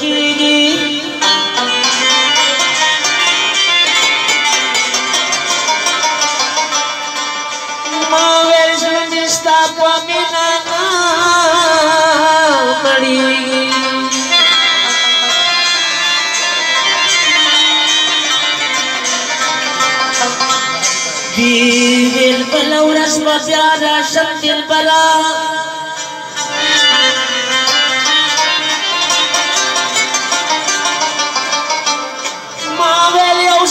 کیږي ما ویل ژوند ستا په مینا مړیږي دی ویل په لورس په بیا راشم دل بلا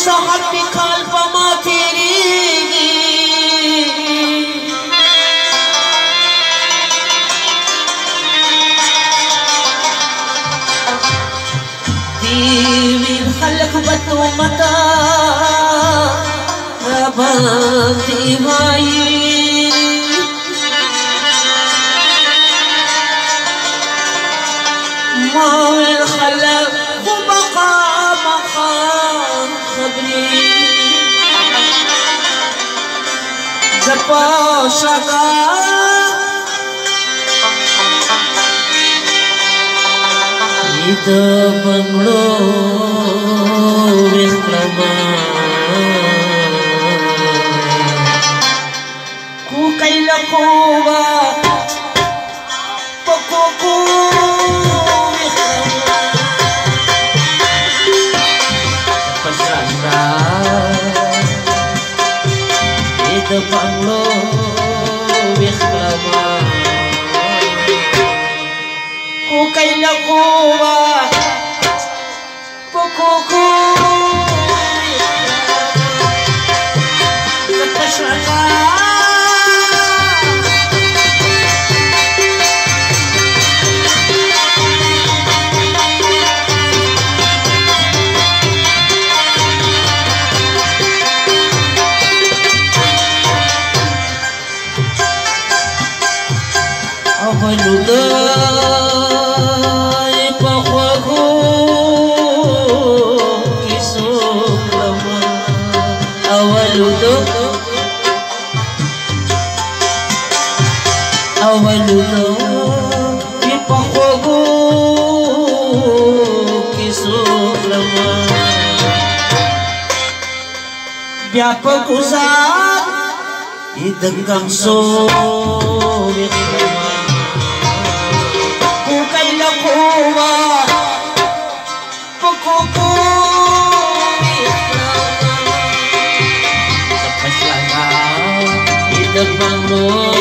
صاحت بقلب ما تريدي ديمي الخلق بتومتا ربان ديمايي পোশাক নিত বঙ্গলো خدای په خوږو کیسو لمه اولو دو اولو دو په خوږو کیسو لمه بیا په ګزار دې کم سو vàng múa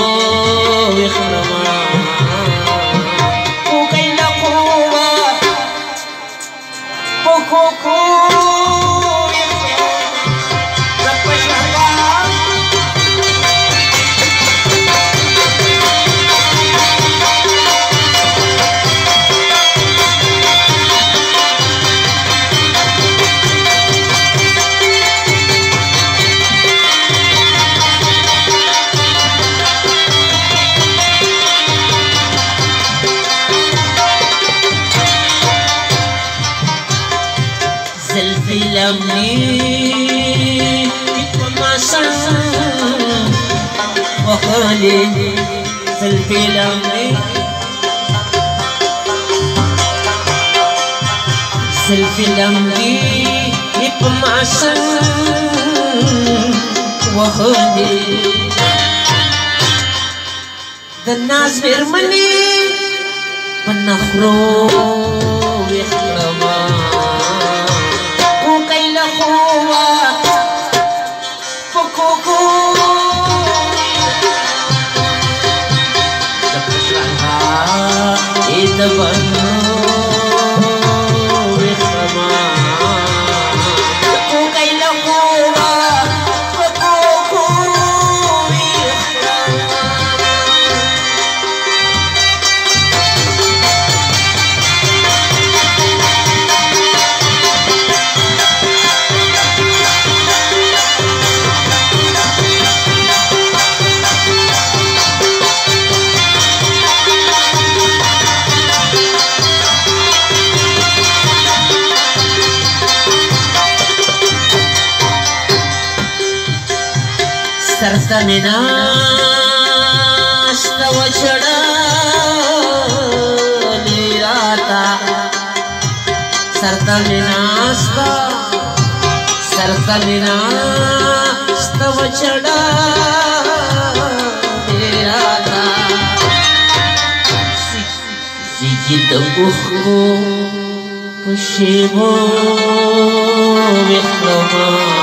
سلفي لمدي يبقى وخلي الناس بيرملي بنخروج دلته مینا استو چړا لیراتا سرته مینا استا سرته مینا استو چړا لیراتا سجی د اوخو پښیمو وخلمه